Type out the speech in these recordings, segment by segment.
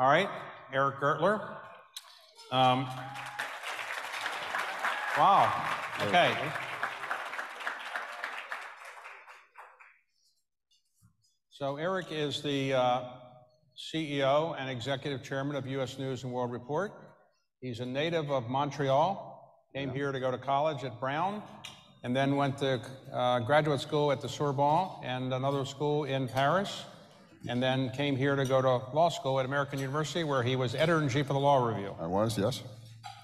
All right, Eric Gertler. Um, wow, okay. So Eric is the uh, CEO and executive chairman of U.S. News and World Report. He's a native of Montreal, came yeah. here to go to college at Brown, and then went to uh, graduate school at the Sorbonne and another school in Paris, and then came here to go to law school at American University, where he was editor-in-chief of the Law Review. I was, yes.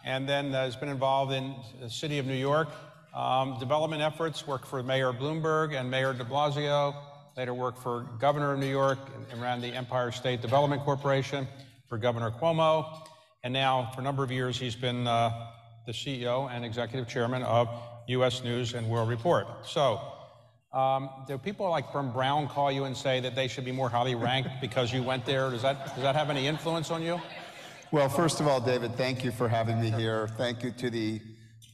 And then uh, has been involved in the city of New York, um, development efforts, worked for Mayor Bloomberg and Mayor de Blasio, later worked for Governor of New York and ran the Empire State Development Corporation for Governor Cuomo. And now, for a number of years, he's been uh, the CEO and executive chairman of U.S. News and World Report. So, um, do people like from Brown call you and say that they should be more highly ranked because you went there? Does that, does that have any influence on you? Well, first of all, David, thank you for having me here. Thank you to the,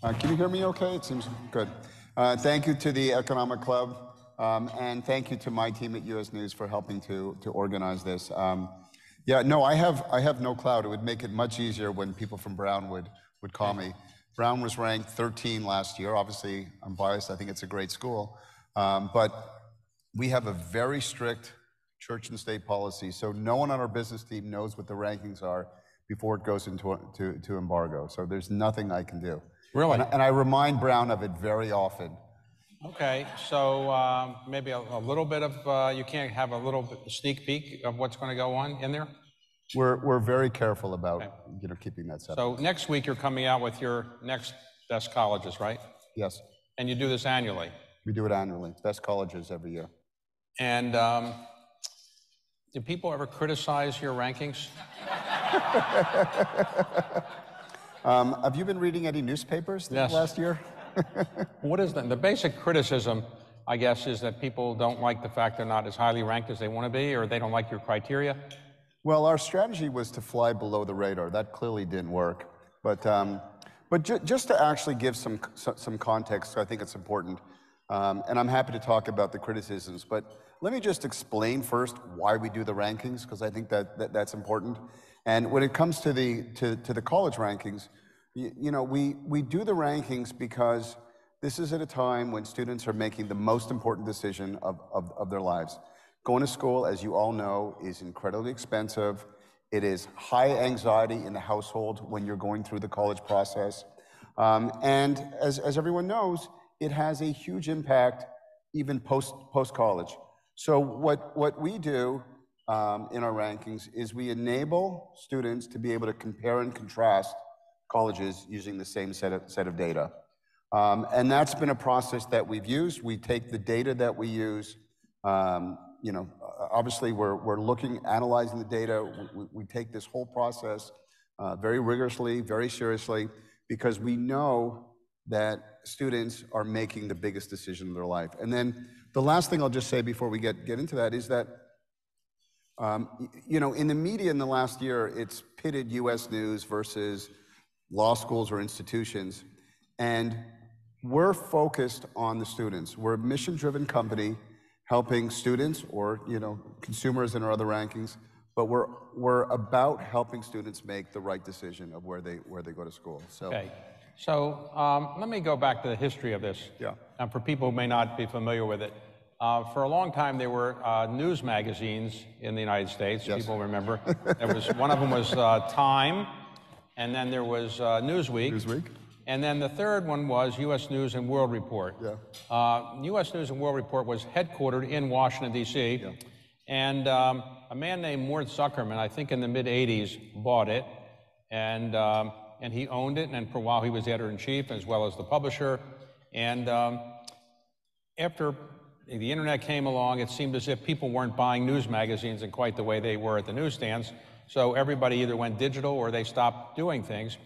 uh, can you hear me okay? It seems good. Uh, thank you to the Economic Club, um, and thank you to my team at U.S. News for helping to, to organize this. Um, yeah, no, I have, I have no cloud. It would make it much easier when people from Brown would, would call me. Brown was ranked 13 last year. Obviously, I'm biased. I think it's a great school. Um, but we have a very strict church and state policy. So no one on our business team knows what the rankings are before it goes into to, to embargo. So there's nothing I can do. Really? And, and I remind Brown of it very often. Okay, so um, maybe a, a, little bit of, uh, you can't have a little sneak peek of what's going to go on in there? We're, we're very careful about okay. you know, keeping that separate. So next week you're coming out with your next best colleges, right? Yes. And you do this annually? We do it annually. Best colleges every year. And um, do people ever criticize your rankings? um, have you been reading any newspapers yes. last year? what is that? The basic criticism, I guess, is that people don't like the fact they're not as highly ranked as they want to be, or they don't like your criteria. Well, our strategy was to fly below the radar. That clearly didn't work. But, um, but ju just to actually give some, some context, I think it's important. Um, and I'm happy to talk about the criticisms. But let me just explain first why we do the rankings, because I think that, that, that's important. And when it comes to the, to, to the college rankings, you, you know, we, we do the rankings because this is at a time when students are making the most important decision of, of, of their lives. Going to school, as you all know, is incredibly expensive. It is high anxiety in the household when you're going through the college process. Um, and as, as everyone knows, it has a huge impact even post, post-college. So what, what we do um, in our rankings is we enable students to be able to compare and contrast colleges using the same set of, set of data. Um, and that's been a process that we've used. We take the data that we use um, you know, obviously we're, we're looking, analyzing the data. We, we take this whole process uh, very rigorously, very seriously, because we know that students are making the biggest decision of their life. And then the last thing I'll just say before we get, get into that is that, um, you know, in the media in the last year, it's pitted US news versus law schools or institutions. And we're focused on the students. We're a mission driven company helping students or you know consumers in our other rankings, but we're we're about helping students make the right decision of where they where they go to school. So. Okay. So um, let me go back to the history of this. Yeah. And for people who may not be familiar with it, uh, for a long time there were uh, news magazines in the United States. Yes. People remember. there was one of them was uh, Time, and then there was uh, Newsweek. Newsweek. And then the third one was U.S. News and World Report. Yeah. Uh, U.S. News and World Report was headquartered in Washington, D.C. Yeah. And um, a man named Mort Zuckerman, I think in the mid 80s, bought it. And, um, and he owned it. And for a while, he was editor in chief as well as the publisher. And um, after the internet came along, it seemed as if people weren't buying news magazines in quite the way they were at the newsstands. So everybody either went digital or they stopped doing things.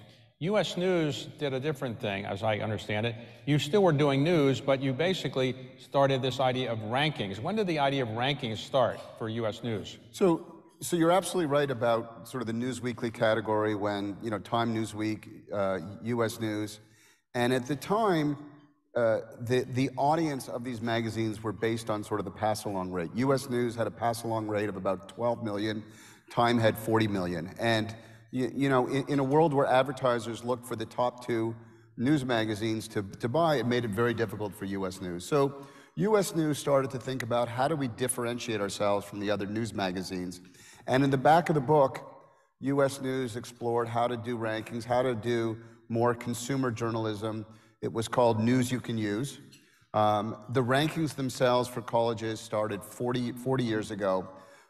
US News did a different thing, as I understand it. You still were doing news, but you basically started this idea of rankings. When did the idea of rankings start for US News? So, so you're absolutely right about sort of the News Weekly category when, you know, Time Newsweek, uh, US News. And at the time, uh, the, the audience of these magazines were based on sort of the pass along rate. US News had a pass along rate of about 12 million. Time had 40 million. And you, you know, in, in a world where advertisers look for the top two news magazines to, to buy, it made it very difficult for US News. So US News started to think about how do we differentiate ourselves from the other news magazines. And in the back of the book, US News explored how to do rankings, how to do more consumer journalism. It was called News You Can Use. Um, the rankings themselves for colleges started 40, 40 years ago.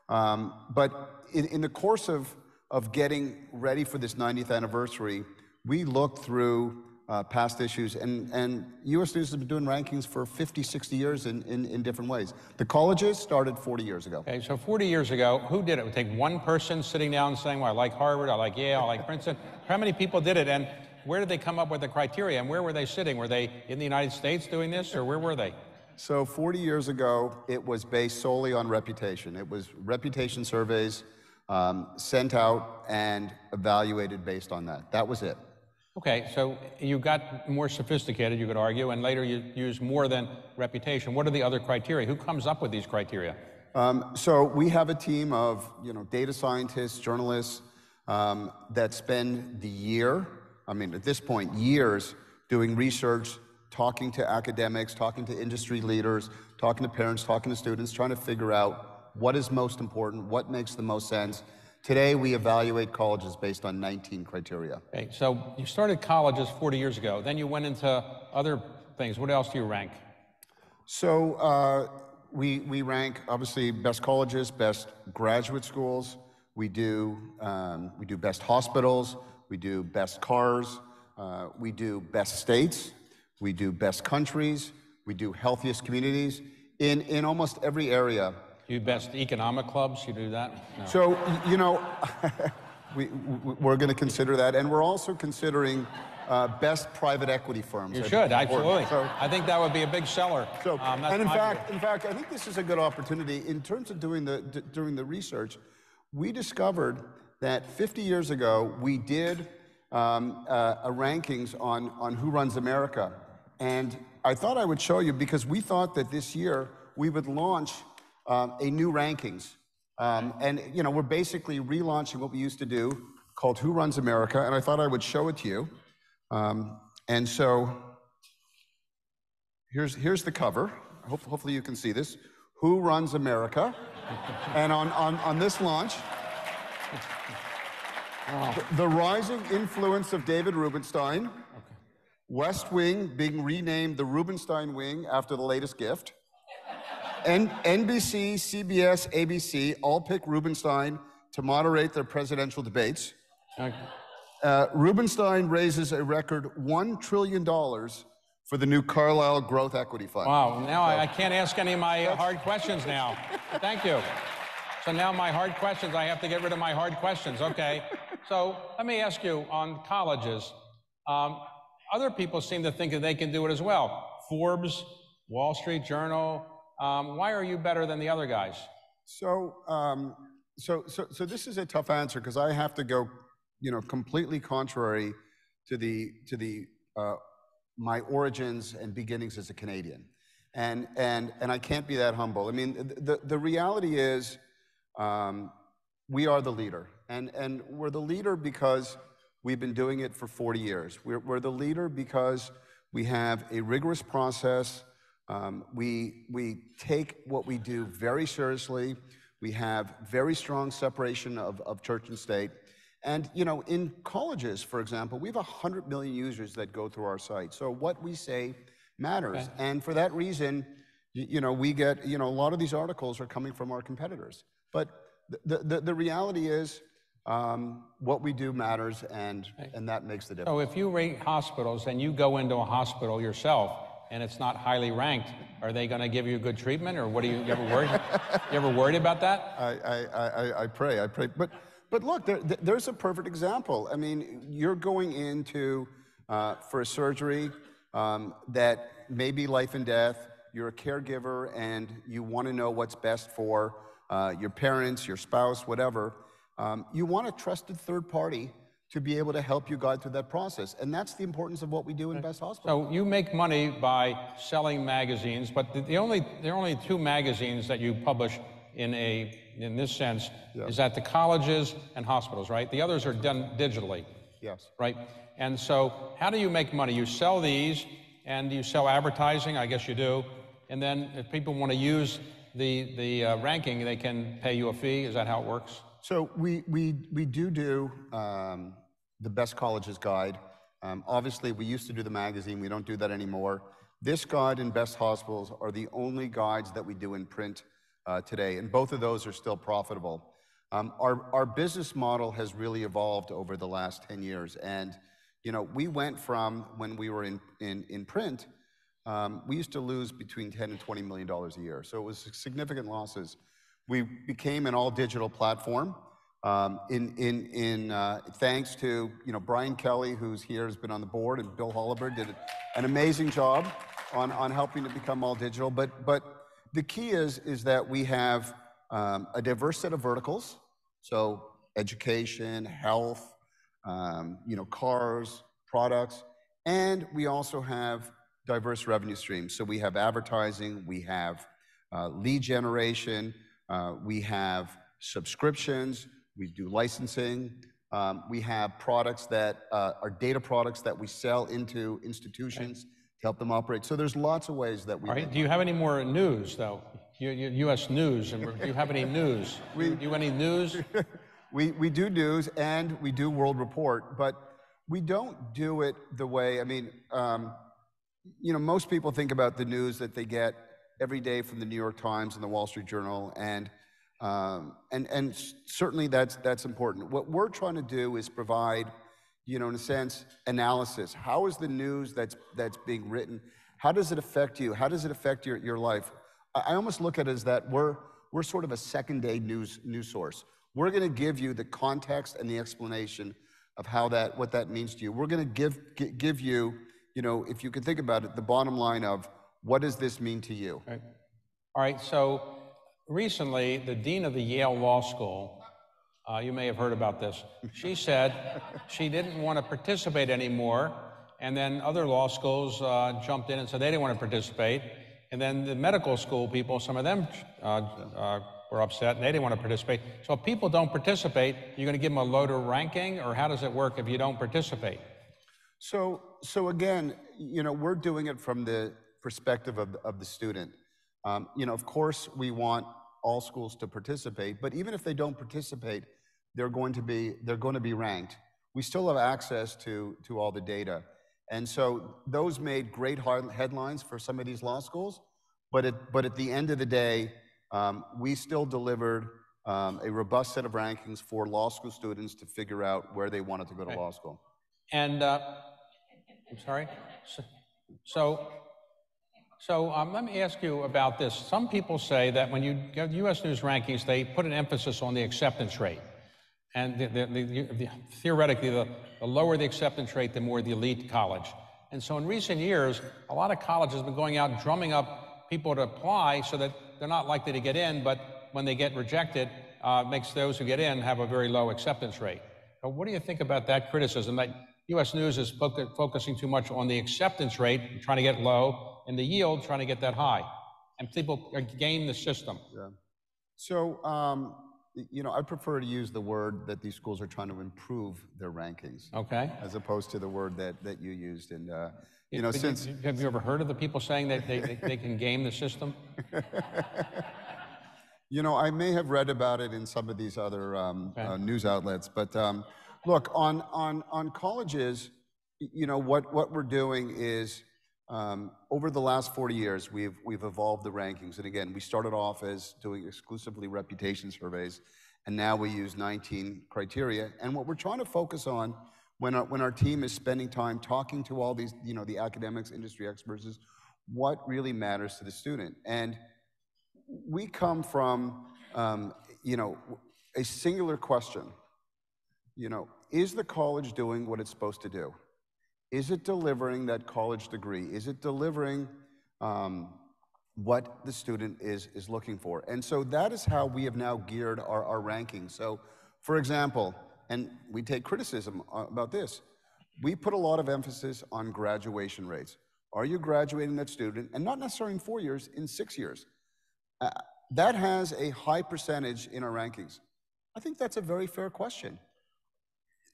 Um, but in, in the course of, of getting ready for this 90th anniversary, we looked through uh, past issues, and, and US News has been doing rankings for 50, 60 years in, in, in different ways. The colleges started 40 years ago. Okay, so 40 years ago, who did it? It would take one person sitting down and saying, well, I like Harvard, I like Yale, I like Princeton. How many people did it, and where did they come up with the criteria, and where were they sitting? Were they in the United States doing this, or where were they? So 40 years ago, it was based solely on reputation. It was reputation surveys um, sent out and evaluated based on that. That was it. Okay, so you got more sophisticated, you could argue, and later you used more than reputation. What are the other criteria? Who comes up with these criteria? Um, so we have a team of you know data scientists, journalists um, that spend the year, I mean at this point years, doing research, talking to academics, talking to industry leaders, talking to parents, talking to students, trying to figure out what is most important, what makes the most sense, Today, we evaluate colleges based on 19 criteria. Okay, so you started colleges 40 years ago. Then you went into other things. What else do you rank? So uh, we, we rank, obviously, best colleges, best graduate schools. We do, um, we do best hospitals. We do best cars. Uh, we do best states. We do best countries. We do healthiest communities. In, in almost every area, you best economic clubs, you do that? No. So, you know, we, we're going to consider that. And we're also considering uh, best private equity firms. You should, absolutely. So, I think that would be a big seller. So, um, and in fact, in fact, I think this is a good opportunity in terms of doing the doing the research. We discovered that 50 years ago we did um, uh, a rankings on on who runs America, and I thought I would show you because we thought that this year we would launch a new rankings. Um, and, you know, we're basically relaunching what we used to do called Who Runs America, and I thought I would show it to you. Um, and so here's, here's the cover. Hope, hopefully you can see this. Who Runs America? and on, on, on this launch, the rising influence of David Rubenstein, West Wing being renamed the Rubenstein Wing after the latest gift. N- NBC, CBS, ABC all pick Rubenstein to moderate their presidential debates. Uh, Rubenstein raises a record $1 trillion for the new Carlyle Growth Equity Fund. Wow, now so, I, I, can't ask any of my hard questions now. Thank you. So now my hard questions, I have to get rid of my hard questions. Okay. So let me ask you on colleges. Um, other people seem to think that they can do it as well. Forbes, Wall Street Journal, um, why are you better than the other guys? So, um, so, so, so this is a tough answer because I have to go, you know, completely contrary to the to the uh, my origins and beginnings as a Canadian, and and and I can't be that humble. I mean, the the reality is, um, we are the leader, and and we're the leader because we've been doing it for 40 years. We're we're the leader because we have a rigorous process we, we take what we do very seriously. We have very strong separation of, of church and state. And, you know, in colleges, for example, we have 100 million users that go through our site. So what we say matters. And for that reason, you, you, know, we get, you know, a lot of these articles are coming from our competitors. But the, the, the reality is, um, what we do matters, and, and that makes the difference. So if you rate hospitals and you go into a hospital yourself, and it's not highly ranked, are they going to give you good treatment, or what are you, you ever worried? you ever worried about that? I, I, I, I pray, I pray, but but look, there, there's a perfect example. I mean, you're going into uh, for a surgery um, that may be life and death. You're a caregiver, and you want to know what's best for uh, your parents, your spouse, whatever. Um, you want a trusted third party to be able to help you guide through that process. And that's the importance of what we do in Best Hospital. So you make money by selling magazines, but the only, there are only two magazines that you publish in a in this sense is that the colleges and hospitals, right? The others are done digitally, Yes. right? And so, how do you make money? You sell these, and you sell advertising. I guess you do. And then, if people want to use the the uh, ranking, they can pay you a fee. Is that how it works? So we, do do um, the Best Colleges Guide. Um, obviously, we used to do the magazine. We don't do that anymore. This guide and Best Hospitals are the only guides that we do in print uh, today, and both of those are still profitable. Um, our, our business model has really evolved over the last 10 years. And, you know, we went from when we were in, in, in print, we used to lose between 10 and 20 million dollars a year. So it was significant losses. We became an all digital platform. Um, in, in, in, uh, thanks to you know, Brian Kelly, who's here, has been on the board, and Bill Holiber did an amazing job on, helping to become all digital. But, but the key is, is that we have um, a diverse set of verticals. So education, health, um, you know, cars, products, and we also have diverse revenue streams. So we have advertising, we have uh, lead generation, we have subscriptions, we do licensing, um, we have products that uh, are data products that we sell into institutions to help them operate. So there's lots of ways that we. All right. Do you have any more news, though? U.S. news, and do you have any news? Do you have any news? We, we do news and we do World Report, but we don't do it the way, I mean, um, you know, most people think about the news that they get every day from the New York Times and the Wall Street Journal, and, um, and, and certainly that's, that's important. What we're trying to do is provide, you know, in a sense, analysis. How is the news that's, that's being written, how does it affect you? How does it affect your, your life? I, I almost look at it as that we're, we're sort of a second day news, news source. We're going to give you the context and the explanation of how that, what that means to you. We're going to give, give you, you know, if you can think about it, the bottom line of what does this mean to you? Right. All right, so recently, the dean of the Yale Law School, uh, you may have heard about this, she said she didn't want to participate anymore, and then other law schools uh, jumped in and said they didn't want to participate, and then the medical school people, some of them uh, uh, were upset, and they didn't want to participate. So if people don't participate, you're going to give them a lower ranking, or how does it work if you don't participate? So, so again, you know, we're doing it from the perspective of, of the student. Um, you know, of course, we want all schools to participate, but even if they don't participate, they're going to be they're going to be ranked. We still have access to to all the data, and so those made great hard headlines for some of these law schools. But at but at the end of the day, um, we still delivered um, a robust set of rankings for law school students to figure out where they wanted to go to law school. And uh, I'm sorry. So, so, so um, let me ask you about this. Some people say that when you get U.S. News rankings, they put an emphasis on the acceptance rate, and the, the, the, the, theoretically, the, lower the acceptance rate, the more the elite college. And so, in recent years, a lot of colleges have been going out drumming up people to apply so that they're not likely to get in, but when they get rejected, uh, makes those who get in have a very low acceptance rate. What do you think about that criticism that U.S. News is focu- focusing too much on the acceptance rate, trying to get low, and the yield, trying to get that high? And people uh, game the system. Yeah. So, um, you know, I prefer to use the word that these schools are trying to improve their rankings, Okay? as opposed to the word that, that you used. And, uh, you know, But since, Have you ever heard of the people saying that they, they, they can game the system? you know, I may have read about it in some of these other um, Okay. uh, news outlets, but um, look, on, on, on colleges, you know, what, what we're doing is over the last 40 years, we've, we've evolved the rankings. And again, we started off as doing exclusively reputation surveys, and now we use 19 criteria. And what we're trying to focus on when our, when our team is spending time talking to all these, you know, the academics, industry experts, is what really matters to the student. And we come from, um, you know, a singular question. You know, is the college doing what it's supposed to do? Is it delivering that college degree? Is it delivering um, what the student is, is looking for? And so that is how we have now geared our, our rankings. So, for example, and we take criticism uh, about this, we put a lot of emphasis on graduation rates. Are you graduating that student, and not necessarily in four years, in six years? Uh, that has a high percentage in our rankings? I think that's a very fair question.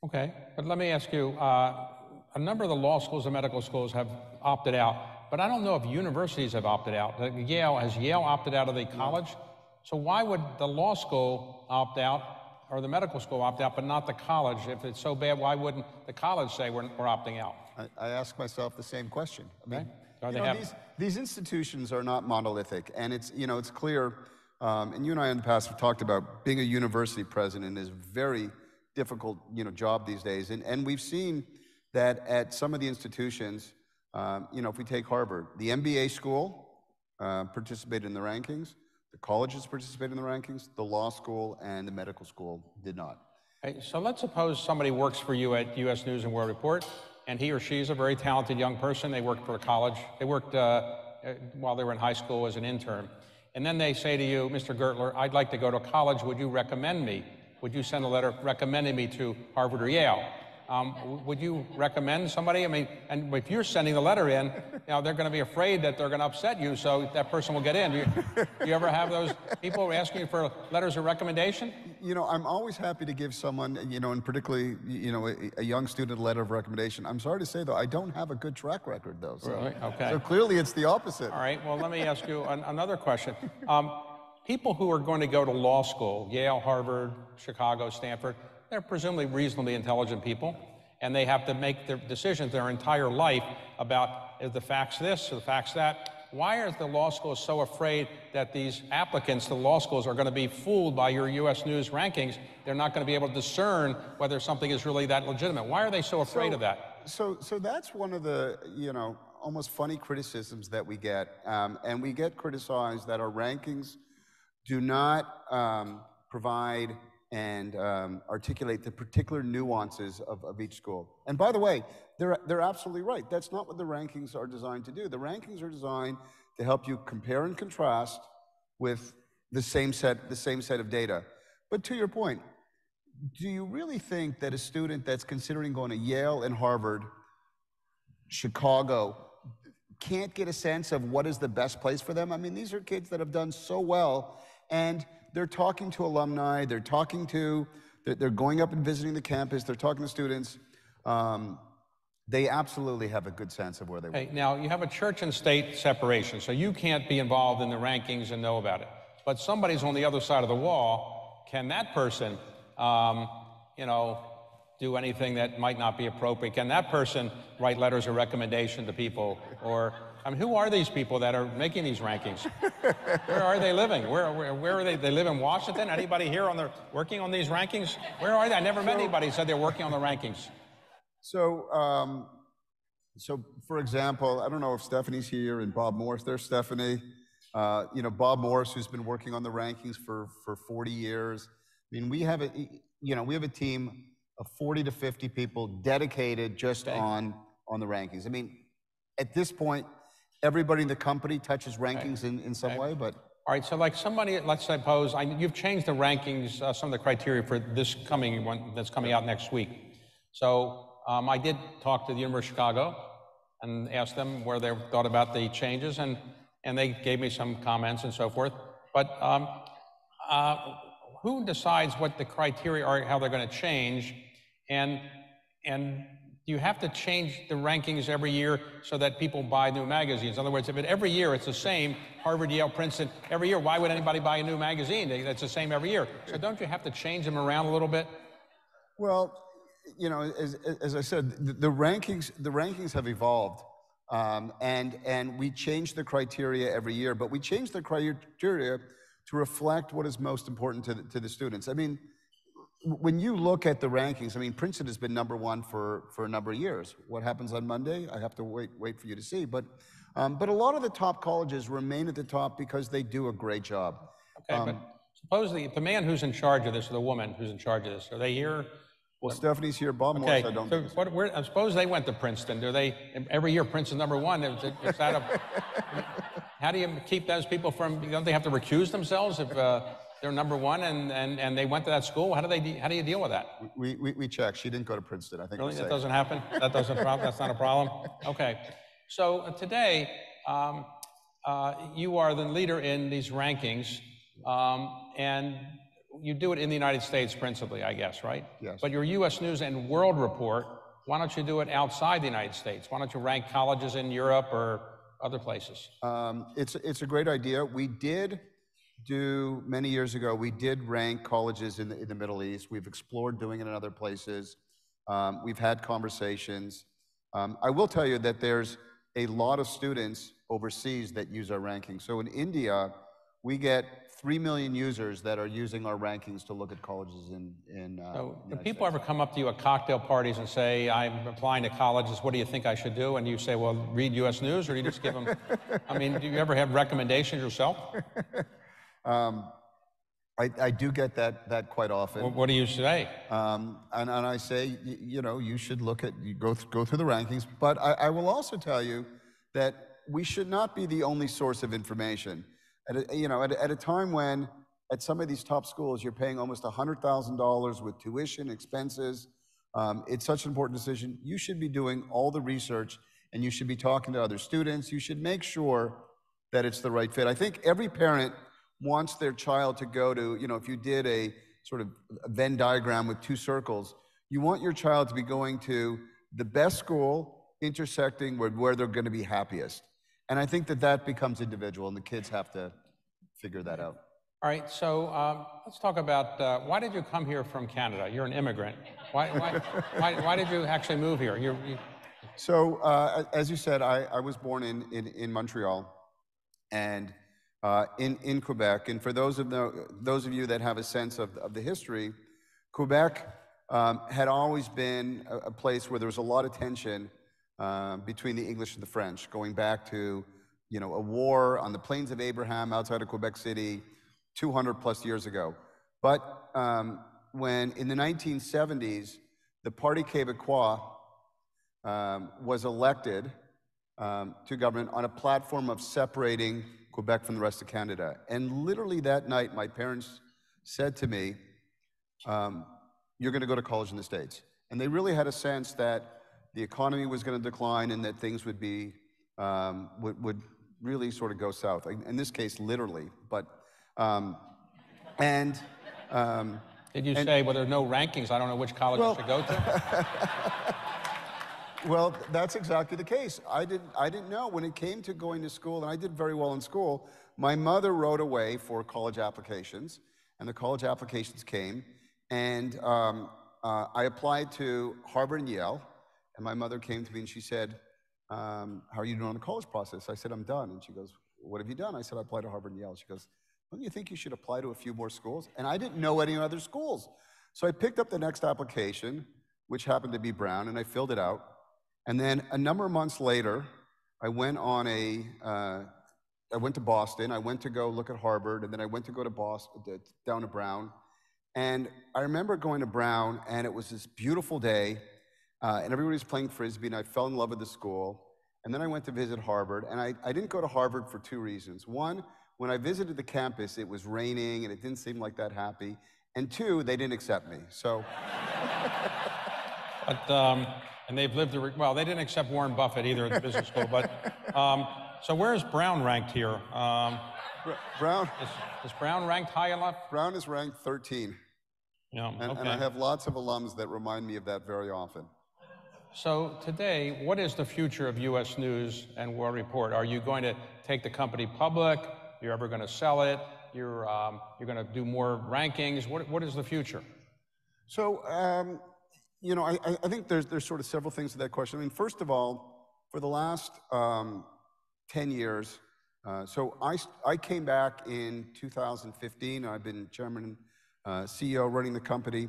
Okay, but let me ask you, uh, a number of the law schools and medical schools have opted out, but I don't know if universities have opted out. Like Yale, has Yale opted out of the college? So why would the law school opt out or the medical school opt out, but not the college? If it's so bad, why wouldn't the college say we're, we're opting out? I, I ask myself the same question. I mean, Okay. Know, these, these institutions are not monolithic, and it's, you know, it's clear, um, and you and I in the past have talked about being a university president is a very difficult, you know, job these days, and, and we've seen that at some of the institutions, um, you know, if we take Harvard, the MBA school uh, participated in the rankings, the colleges participated in the rankings, the law school and the medical school did not. So let's suppose somebody works for you at U.S. News and World Report, and he or she is a very talented young person. They worked for a college. They worked uh, uh, while they were in high school as an intern. And then they say to you, Mr. Gertler, I'd like to go to college. Would you recommend me? Would you send a letter recommending me to Harvard or Yale? Um, would you recommend somebody? I mean, and if you're sending the letter in, you know, they're going to be afraid that they're going to upset you, so that person will get in. Do you, do you ever have those people asking for letters of recommendation? You know, I'm always happy to give someone, you know, and particularly, you know, a, a young student a letter of recommendation. I'm sorry to say, though, I don't have a good track record, though. So, Really? Okay. so clearly it's the opposite. All right, well, let me ask you an, another question. Um, people who are going to go to law school, Yale, Harvard, Chicago, Stanford, they're presumably reasonably intelligent people, and they have to make their decisions their entire life about is the facts this or the facts that. Why are the law schools so afraid that these applicants to law schools are going to be fooled by your U.S. News rankings? They're not going to be able to discern whether something is really that legitimate. Why are they so afraid of that? So, so that's one of the, you know, almost funny criticisms that we get. Um, and we get criticized that our rankings do not um, provide and um, articulate the particular nuances of, of each school. And by the way, they're, they're absolutely right. That's not what the rankings are designed to do. The rankings are designed to help you compare and contrast with the same set, the same set of data. But to your point, do you really think that a student that's considering going to Yale and Harvard, Chicago, can't get a sense of what is the best place for them? I mean, these are kids that have done so well, and they're talking to alumni, they're talking to, they're, they're going up and visiting the campus, they're talking to students. Um, they absolutely have a good sense of where they. Okay, now you have a church and state separation, so you can't be involved in the rankings and know about it. But somebody's on the other side of the wall. Can that person, um, you know, do anything that might not be appropriate? Can that person write letters of recommendation to people? Or, I mean, who are these people that are making these rankings? where are they living? Where, where, where are they? They live in Washington? Anybody here on the working on these rankings? Where are they? I never met anybody who said they're working on the rankings. So, um, so for example, I don't know if Stephanie's here and Bob Morse. There's Stephanie. Uh, you know, Bob Morse, who's been working on the rankings for for 40 years. I mean, we have a you know we have a team of 40 to 50 people dedicated just on on the rankings. I mean, at this point, everybody in the company touches rankings in, in some way, but All right, so like somebody, let's suppose, I, you've changed the rankings, uh, some of the criteria for this coming one that's coming out next week. So um, I did talk to the University of Chicago and asked them where they thought about the changes, and, and they gave me some comments and so forth. But um, uh, who decides what the criteria are, how they're going to change? And, and you have to change the rankings every year so that people buy new magazines? In other words, if it, every year it's the same, Harvard, Yale, Princeton, every year, why would anybody buy a new magazine? That's the same every year. So don't you have to change them around a little bit? Well, you know, as, as I said, the, the rankings the rankings have evolved, um, and and we change the criteria every year. But we change the criteria to reflect what is most important to the, to the students. I mean, when you look at the rankings, I mean, Princeton has been number one for for a number of years. What happens on Monday? I have to wait wait for you to see. But um, but a lot of the top colleges remain at the top because they do a great job. Okay, but suppose the, the man who's in charge of this or the woman who's in charge of this, are they here? Well, Stephanie's here. Bob Morse, I don't. so think what, where, I suppose they went to Princeton. Do they, every year Princeton number one, is, is that a, how do you keep those people from, don't they have to recuse themselves if uh, they're number one and, and, and they went to that school? How do they, how do you deal with that? we, we, we checked. She didn't go to Princeton. I think. Really? That safe. doesn't happen? That doesn't, prob- that's not a problem? Okay. So uh, today, um, uh, you are the leader in these rankings. Um, and you do it in the United States principally, I guess, right? Yes. But your U.S. News and World Report, why don't you do it outside the United States? Why don't you rank colleges in Europe or other places? Um, it's, it's a great idea. We did do, many years ago, we did rank colleges in the, in the Middle East. We've explored doing it in other places. Um, we've had conversations. Um, I will tell you that there's a lot of students overseas that use our rankings. So in India, we get 3 million users that are using our rankings to look at colleges in, in uh, So, do United people ever come up to you at cocktail parties and say, I'm applying to colleges, what do you think I should do? And you say, well, read US News, or do you just give them, I mean, do you ever have recommendations yourself? Um, I, I do get that, that quite often. What, what do you say? Um, and, and I say, y- you know, you should look at, you go, th- go through the rankings. But I, I will also tell you that we should not be the only source of information. At a, you know, at, a- at a time when at some of these top schools, you're paying almost $100,000 with tuition, expenses. Um, it's such an important decision. You should be doing all the research and you should be talking to other students. You should make sure that it's the right fit. I think every parent wants their child to go to, you know, if you did a sort of a Venn diagram with two circles, you want your child to be going to the best school intersecting with where they're going to be happiest. And I think that that becomes individual, and the kids have to figure that out. All right, so um, let's talk about uh, why did you come here from Canada? You're an immigrant. Why, why, why, why did you actually move here? You're, you, So, uh, as you said, I, I was born in, in, in Montreal and uh, in, in Quebec. And for those of, the, those of you that have a sense of, of the history, Quebec um, had always been a, a place where there was a lot of tension uh, between the English and the French, going back to you know, a war on the Plains of Abraham outside of Quebec City 200 plus years ago. But um, when in the 1970s, the Parti Québécois um, was elected um, to government on a platform of separating Quebec from the rest of Canada. And literally that night, my parents said to me, um, You're going to go to college in the States. And they really had a sense that the economy was going to decline and that things would be, um, would, would really sort of go south. In in this case, literally. But, um, and, um, did you say, well, there are no rankings, I don't know which college Well- I should go to? Well, that's exactly the case. I didn't, I didn't know when it came to going to school, and I did very well in school. My mother wrote away for college applications, and the college applications came, and um, uh, I applied to Harvard and Yale, and my mother came to me and she said, um, "How are you doing on the college process?" I said, "I'm done," and she goes, "What have you done?" I said, "I applied to Harvard and Yale." She goes, "Don't you think you should apply to a few more schools?" And I didn't know any other schools, so I picked up the next application, which happened to be Brown, and I filled it out. And then a number of months later, I went on a, uh, I went to Boston. I went to go look at Harvard, and then I went to go to Boston, down to Brown. And I remember going to Brown, and it was this beautiful day, uh, and everybody was playing frisbee, and I fell in love with the school. And then I went to visit Harvard, and I, I didn't go to Harvard for two reasons. One, when I visited the campus, it was raining, and it didn't seem like that happy. And two, they didn't accept me. So. But, um, and they've lived, re- well, they didn't accept Warren Buffett either at the business school, but, um, so where is Brown ranked here? Um, Br- Brown, is, is Brown ranked high enough? Brown is ranked 13, Yeah, and, okay. and I have lots of alums that remind me of that very often. So today, what is the future of U.S. News and World Report? Are you going to take the company public? You're ever going to sell it? You're, um, you're going to do more rankings? What, what is the future? So, um, you know, I, I- I think there's, there's sort of several things to that question. I mean, first of all, for the last um, 10 years, uh, so I came back in 2015. I've been chairman, uh, CEO, running the company,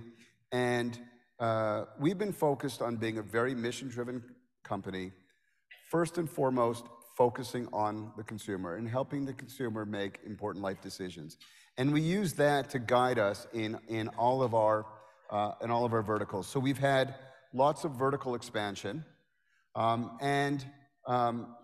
and uh, we've been focused on being a very mission-driven company. First and foremost, focusing on the consumer and helping the consumer make important life decisions. And we use that to guide us in, in all of our in all of our verticals. So we've had lots of vertical expansion, um, and um,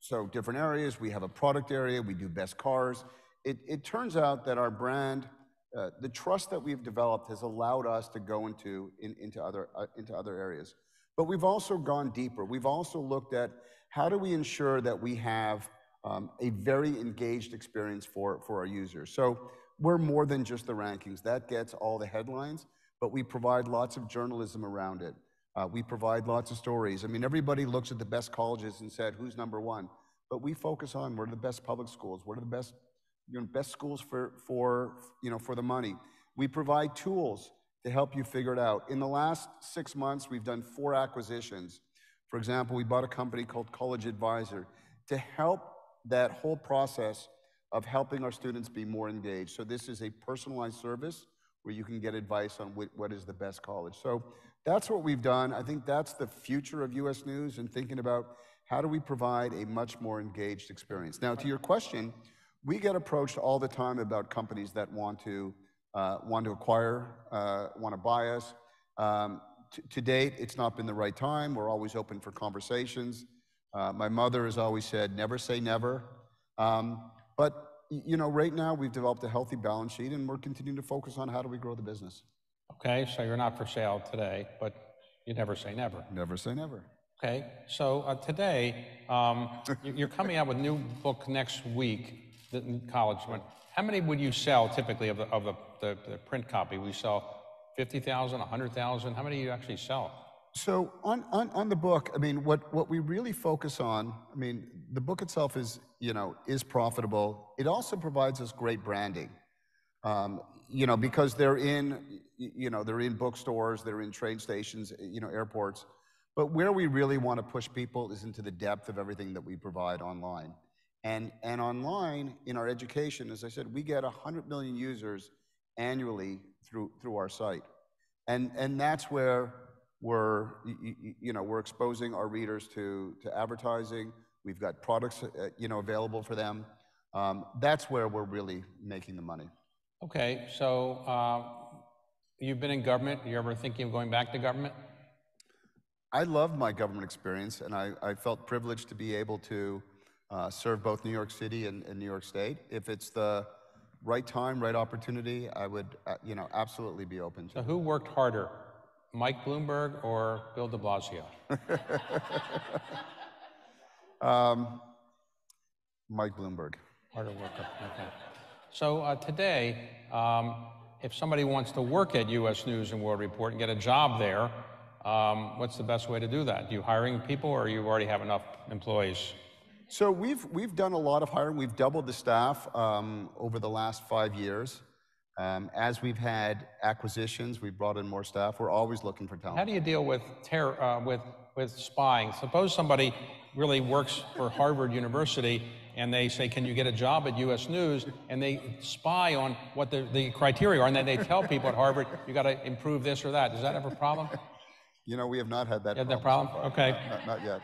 so different areas. We have a product area. We do best cars. It, it turns out that our brand, uh, the trust that we've developed, has allowed us to go into in, into other uh, into other areas. But we've also gone deeper. We've also looked at how do we ensure that we have um, a very engaged experience for, for our users. So we're more than just the rankings. That gets all the headlines, but we provide lots of journalism around it. Uh, we provide lots of stories. I mean, everybody looks at the best colleges and said, who's number one? But we focus on what are the best public schools, what are the best, you know, best schools for, for, you know, for the money. We provide tools to help you figure it out. In the last six months, we've done four acquisitions. For example, we bought a company called College Advisor to help that whole process of helping our students be more engaged. So this is a personalized service where you can get advice on what is the best college. So that's what we've done. I think that's the future of US News and thinking about how do we provide a much more engaged experience. Now, to your question, we get approached all the time about companies that want to uh, want to acquire, uh, want to buy us. Um, to date, it's not been the right time. We're always open for conversations. Uh, my mother has always said, never say never. Um, but you know, right now we've developed a healthy balance sheet, and we're continuing to focus on how do we grow the business. Okay, so you're not for sale today, but you never say never. Never say never. Okay, so uh, today um, you're coming out with a new book next week, the college one. How many would you sell typically of the, of the, the, the print copy? We sell 50,000, 100,000. How many do you actually sell? So on, on, on the book, I mean, what, what we really focus on, I mean, the book itself is, you know, is profitable. It also provides us great branding. Um, you know, because they're in, you know, they're in bookstores, they're in train stations, you know, airports. But where we really want to push people is into the depth of everything that we provide online. And, and online, in our education, as I said, we get 100 million users annually through, through our site. And, and that's where we're, you, know, we're exposing our readers to, to advertising. We've got products, uh, you know, available for them. Um, that's where we're really making the money. Okay, so uh, you've been in government. You ever thinking of going back to government? I loved my government experience, and I, I felt privileged to be able to uh, serve both New York City and, and, New York State. If it's the right time, right opportunity, I would, uh, you know, absolutely be open to. So, who worked harder, Mike Bloomberg or Bill De Blasio? um, Mike Bloomberg. Harder worker. Okay. So uh, today, um, if somebody wants to work at U.S. News and World Report and get a job there, um, what's the best way to do that? Do you hiring people, or you already have enough employees? So we've, we've done a lot of hiring. We've doubled the staff um, over the last five years. Um, as we've had acquisitions, we've brought in more staff. We're always looking for talent. How do you deal with terror, uh, with with spying? Suppose somebody really works for Harvard University and they say, "Can you get a job at U.S. News?" and they spy on what the, the criteria are, and then they tell people at Harvard, "You got to improve this or that." Does that ever a problem? You know, we have not had that. You problem, that problem? So okay. Not, not, yet.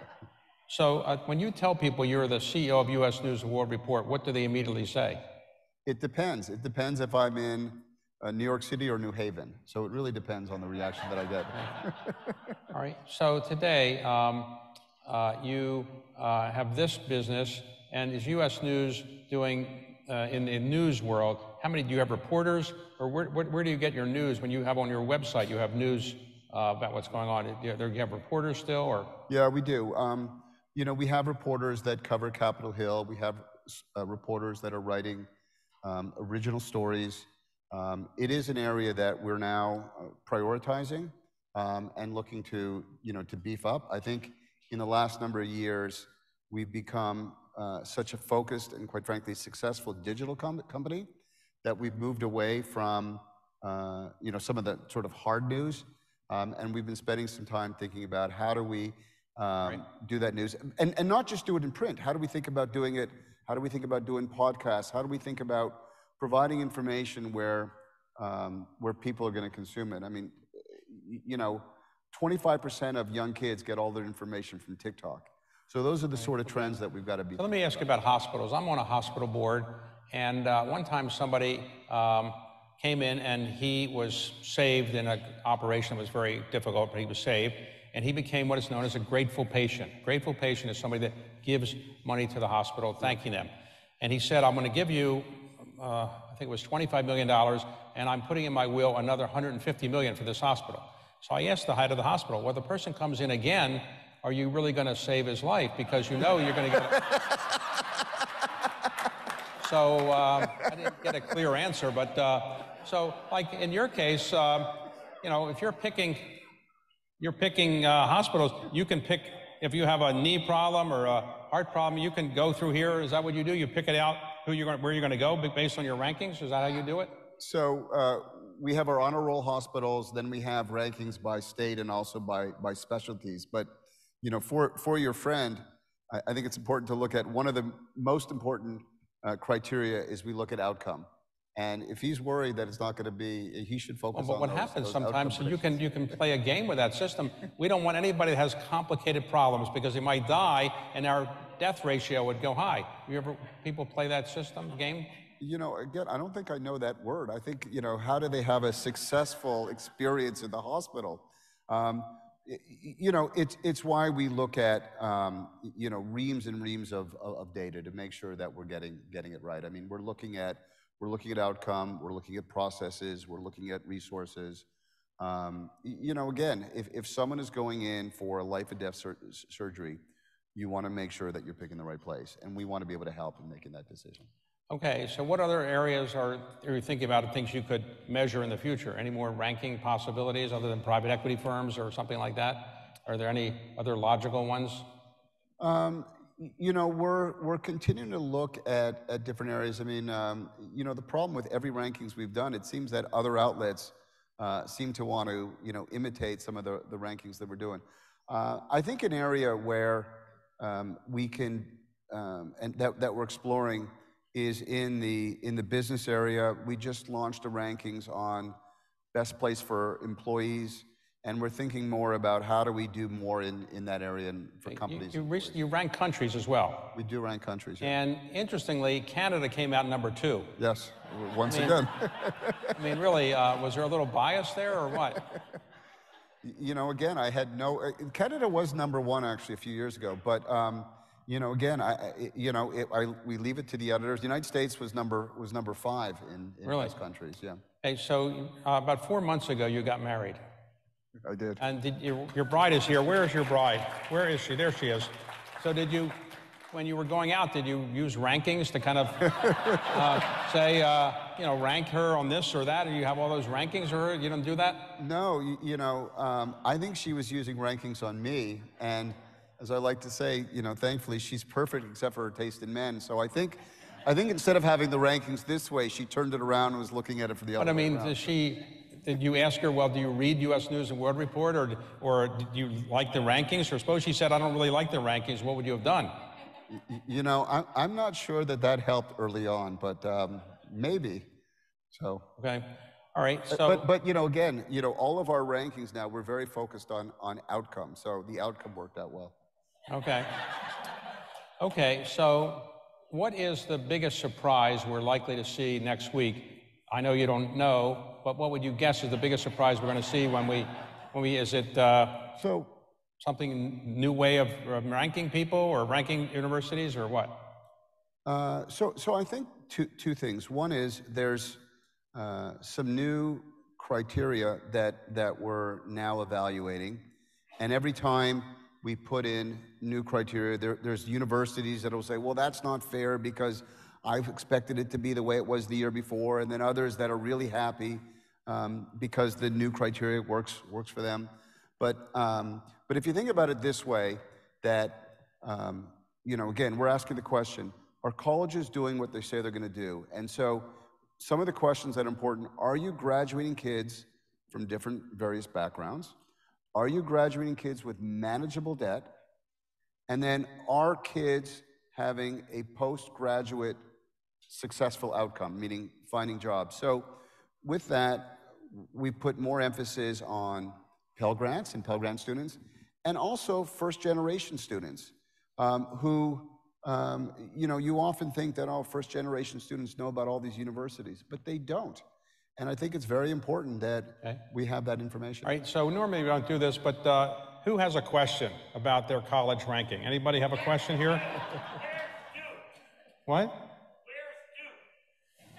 So uh, when you tell people you're the CEO of U.S. News World Report, what do they immediately say? It depends. It depends if I'm in uh, New York City or New Haven. So it really depends on the reaction that I get. All right. So today, um, uh, you uh, have this business, and is U.S. News doing uh, in the news world? How many do you have reporters, or where, where, where do you get your news? When you have on your website, you have news uh, about what's going on. Do you have reporters still, or? Yeah, we do. Um, you know, we have reporters that cover Capitol Hill. We have uh, reporters that are writing original stories. Um, it is an area that we're now uh, prioritizing um, and looking to, you know, to beef up. I think in the last number of years, we've become uh, such a focused and quite frankly successful digital com company that we've moved away from, uh, you know, some of the sort of hard news. Um, and we've been spending some time thinking about how do we um, do that news and, and not just do it in print. How do we think about doing it? How do we think about doing podcasts? How do we think about providing information where, um, where people are going to consume it. I mean, you know, 25% of young kids get all their information from TikTok. So those are the sort of trends that we've got to be. So let me ask you about hospitals. I'm on a hospital board, and uh, one time somebody um, came in and he was saved in an operation that was very difficult, but he was saved, and he became what is known as a grateful patient. Grateful patient is somebody that gives money to the hospital, thanking them. And he said, I'm going to give you uh, I think it was $25 million, and I'm putting in my will another 150 million for this hospital. So I asked the head of the hospital, well, the person comes in again, are you really going to save his life? Because you know you're going to get. So uh, I didn't get a clear answer, but uh, so like in your case, uh, you know, if you're picking, you're picking uh, hospitals, you can pick if you have a knee problem or a heart problem, you can go through here. Is that what you do? You pick it out who you're going, where you're going to go based on your rankings. Is that how you do it? So uh, we have our honor roll hospitals, then we have rankings by state and also by, by specialties. But, you know, for, for your friend, I, I think it's important to look at one of the most important uh, criteria is we look at outcome. And if he's worried that it's not going to be, he should focus well, but on what those, happens those sometimes, so you can you can play a game with that system. We don't want anybody that has complicated problems because he might die, and our death ratio would go high. You ever people play that system game? You know, again, I don't think I know that word. I think you know, how do they have a successful experience in the hospital? Um, you know, it's it's why we look at um, you know reams and reams of, of data to make sure that we're getting getting it right. I mean, we're looking at we're looking at outcome, we're looking at processes, we're looking at resources. Um, you know, again, if, if someone is going in for a life or death sur surgery, you want to make sure that you're picking the right place. And we want to be able to help in making that decision. Okay, so what other areas are, are you thinking about things you could measure in the future? Any more ranking possibilities other than private equity firms or something like that? Are there any other logical ones? Um, you know, we're, we're continuing to look at, at different areas. I mean, um, you know, the problem with every rankings we've done, it seems that other outlets uh, seem to want to, you know, imitate some of the, the rankings that we're doing. Uh, I think an area where um, we can, um, and that, that we're exploring is in the, in the business area. We just launched a rankings on best place for employees and we're thinking more about how do we do more in, in that area and for companies. You, you, you, rank countries as well. We do rank countries. Yeah. And interestingly, Canada came out number two. Yes, once I mean, again. I mean, really, uh, was there a little bias there or what? You know, again, I had no. Uh, Canada was number one actually a few years ago, but um, you know, again, I, you know, it, I, we leave it to the editors. The United States was number was number five in, in really? those countries. Yeah. Hey, so uh, about four months ago, you got married. I did. And did your, your bride is here. Where is your bride? Where is she? There she is. So did you, when you were going out, did you use rankings to kind of uh, say, uh, you know, rank her on this or that? Do you have all those rankings or you don't do that? No, you, you know, um, I think she was using rankings on me. And as I like to say, you know, thankfully she's perfect except for her taste in men. So I think, I think instead of having the rankings this way, she turned it around and was looking at it from the other but, I mean, around. does she, you ask her, well, do you read U.S. News and World Report, or, or did you like the rankings? Or suppose she said, I don't really like the rankings, what would you have done? You know, I'm, I'm not sure that that helped early on, but um, maybe. So. Okay. All right. So. But, but you know, again, you know, all of our rankings now, we're very focused on, on outcome. So the outcome worked out well. Okay. Okay. So what is the biggest surprise we're likely to see next week? I know you don't know, but what would you guess is the biggest surprise we're going to see when we, when we, is it uh, so something new way of ranking people or ranking universities or what? Uh, so, so I think two, two things. One is there's uh, some new criteria that, that we're now evaluating. And every time we put in new criteria, there, there's universities that will say, well, that's not fair because I've expected it to be the way it was the year before. And then others that are really happy um, because the new criteria works, works for them. But, um, but if you think about it this way, that, um, you know, again, we're asking the question, are colleges doing what they say they're going to do? And so some of the questions that are important, are you graduating kids from different various backgrounds? Are you graduating kids with manageable debt? And then are kids having a postgraduate successful outcome, meaning finding jobs? So with that, we put more emphasis on Pell Grants and Pell Grant students, and also first generation students um, who, um, you know, you often think that, oh, first generation students know about all these universities, but they don't. And I think it's very important that okay. we have that information. All right, so normally we don't do this, but uh, who has a question about their college ranking? Anybody have a question here? what?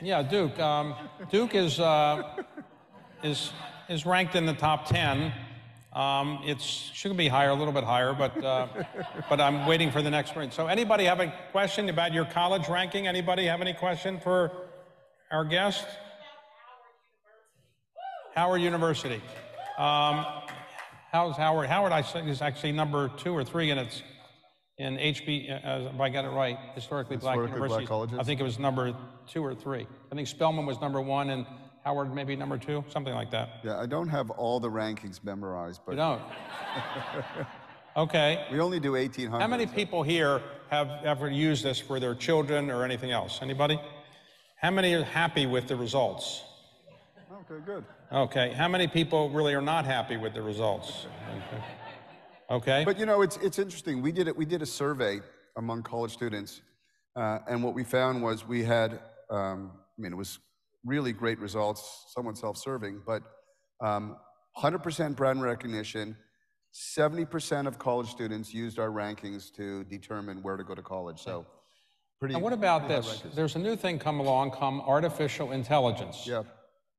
Yeah, Duke. Um, Duke is, uh, is, is ranked in the top 10. Um, it's should be higher, a little bit higher, but uh, but I'm waiting for the next one. So, anybody have a question about your college ranking? Anybody have any question for our guest? Howard University. Um, how's Howard? Howard, I think, is actually number two or three, and it's in HB, uh, if I got it right, historically black Historically black universities. colleges? I think it was number two or three. I think Spelman was number one, and Howard maybe number two, something like that. Yeah, I don't have all the rankings memorized, You but don't? Okay. we only do 1,800. How many people here have ever used this for their children or anything else? Anybody? How many are happy with the results? Okay, good. Okay. How many people really are not happy with the results? Okay. Okay. But you know, it's it's interesting. We did it. We did a survey among college students, uh, and what we found was we had. Um, I mean, it was really great results. Somewhat self-serving, but um, 100% brand recognition. 70% of college students used our rankings to determine where to go to college. So, pretty. and what about this? There's a new thing come along, come artificial intelligence. Yeah.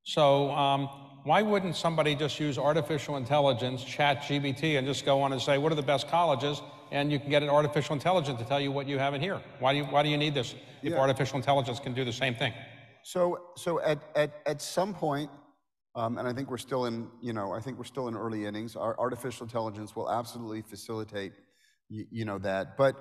So um, why wouldn't somebody just use artificial intelligence, chat GBT, and just go on and say, what are the best colleges? And you can get an artificial intelligence to tell you what you have in here. Why do you, why do you need this if Yeah. artificial intelligence can do the same thing? So, so at, at, at some point, um, and I think we're still in, you know, I think we're still in early innings. Our artificial intelligence will absolutely facilitate, you, you know, that. But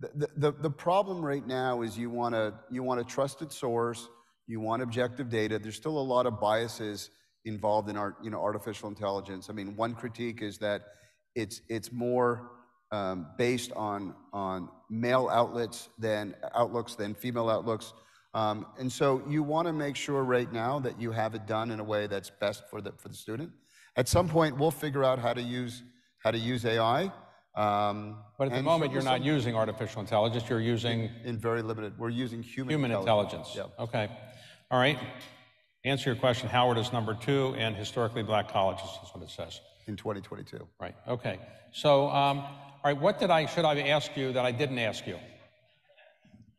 the, the, the problem right now is you want a you want a trusted source, you want objective data. There's still a lot of biases involved in our, you know, artificial intelligence. I mean, one critique is that it's it's more um, based on on male outlets than outlooks than female outlooks. Um, and so you want to make sure right now that you have it done in a way that's best for the for the student. At some point, we'll figure out how to use how to use AI. Um, But at the moment, you're not using artificial intelligence, you're using in very limited. We're using human human intelligence. Yep. Okay. All right. Answer your question. Howard is number two, and historically black colleges is what it says. in 2022. Right. Okay. So, um, all right. What did I should I ask you that I didn't ask you?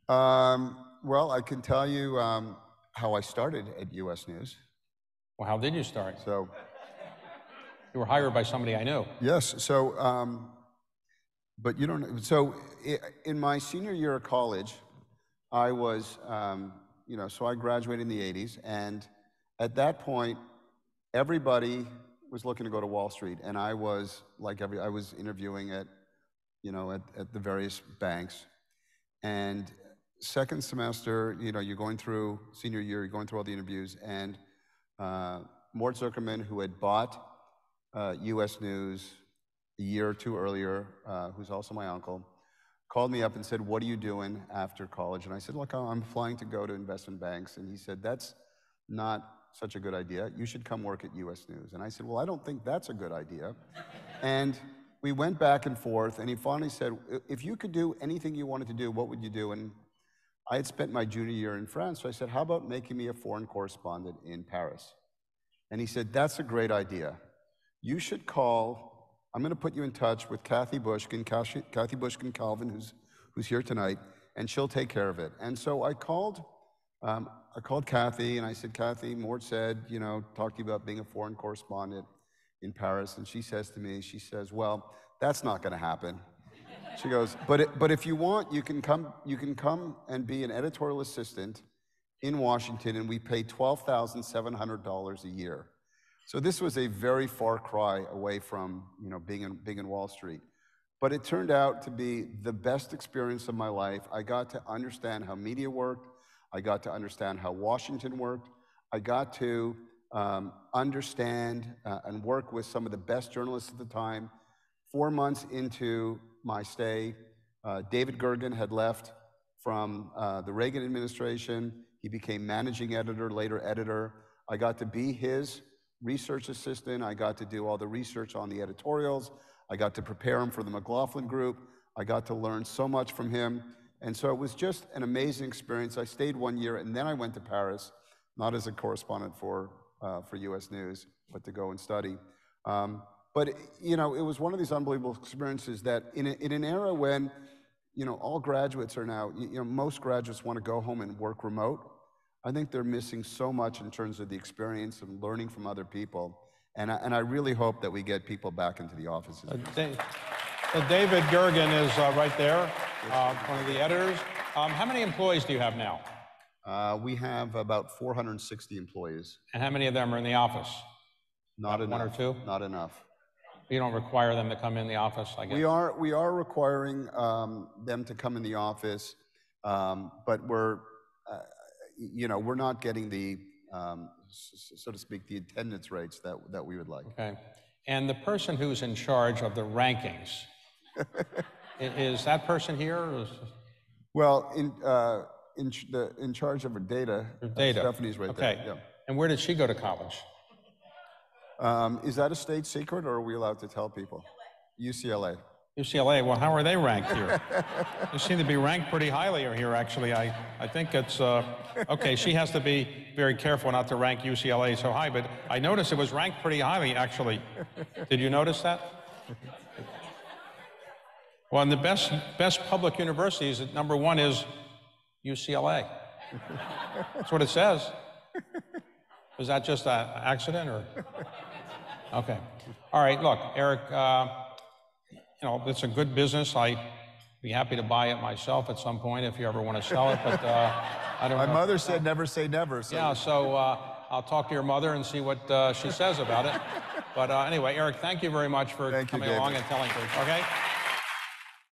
Um, well, I can tell you um, how I started at U.S. News. Well, how did you start? So You were hired by somebody I knew. yes, so um, but you don't. So in my senior year of college, I was, um, you know, so I graduated in the 80s, and at that point, everybody was looking to go to Wall Street, and I was like every, I was interviewing at, you know, at, at the various banks, and second semester, you know, you're going through senior year, you're going through all the interviews, and uh, Mort Zuckerman, who had bought uh, U.S. News a year or two earlier, uh, who's also my uncle, called me up and said, "What are you doing after college?" And I said, "Look, I'm flying to go to investment banks." And he said, "That's not such a good idea. You should come work at U.S. News." And I said, "Well, I don't think that's a good idea." and we went back and forth, and he finally said, "If you could do anything you wanted to do, what would you do?" And I had spent my junior year in France, so I said, How about making me a foreign correspondent in Paris? And he said, That's a great idea. You should call, I'm going to put you in touch with Kathy Bushkin, Kathy Bushkin Calvin, who's, who's here tonight, and she'll take care of it. And so I called, um, I called Kathy and I said, Kathy, Mort said, you know, talk to you about being a foreign correspondent in Paris. And she says to me, she says, Well, that's not going to happen. She goes, but, it, but if you want, you can, come, you can come and be an editorial assistant in Washington, and we pay $12,700 a year. So this was a very far cry away from you know, being, in, being in Wall Street. But it turned out to be the best experience of my life. I got to understand how media worked. I got to understand how Washington worked. I got to um, understand uh, and work with some of the best journalists at the time. Four months into my stay, uh, David Gergen had left from uh, the Reagan administration. He became managing editor, later editor. I got to be his research assistant. I got to do all the research on the editorials. I got to prepare him for the McLaughlin Group. I got to learn so much from him. And so it was just an amazing experience. I stayed one year and then I went to Paris, not as a correspondent for, uh, for US News, but to go and study. Um, but, you know, it was one of these unbelievable experiences that in, a, in an era when, you know, all graduates are now, you know, most graduates want to go home and work remote. I think they're missing so much in terms of the experience and learning from other people. And I, and I really hope that we get people back into the offices. Da- So David Gergen is uh, right there, uh, one of the editors. Um, How many employees do you have now? Uh, we have about 460 employees. And how many of them are in the office? Not About one enough. or two? Not enough. You don't require them to come in the office, I guess? We are, we are requiring um, them to come in the office, um, but we're, uh, you know, we're not getting the, um, so to speak, the attendance rates that, that we would like. Okay. And the person who's in charge of the rankings, is that person here? is- Well, in, uh, in, the, in charge of her data, Data? Stephanie's right there. Okay. yeah. And where did she go to college? Um, is that a state secret or are we allowed to tell people? UCLA. UCLA, well, how are they ranked here? They seem to be ranked pretty highly here, actually. I, I think it's, uh, okay, she has to be very careful not to rank UCLA so high, but I noticed it was ranked pretty highly, actually. Did you notice that? Well, and the best, best public universities, number one is UCLA. That's what it says. Was that just an accident or? Okay. All right, look, Eric, uh, you know, it's a good business. I'd be happy to buy it myself at some point if you ever want to sell it, but uh, I don't My know. mother said never say never. So Yeah, so uh, I'll talk to your mother and see what uh, she says about it. But uh, anyway, Eric, thank you very much for Thank coming David. along and telling us. Okay?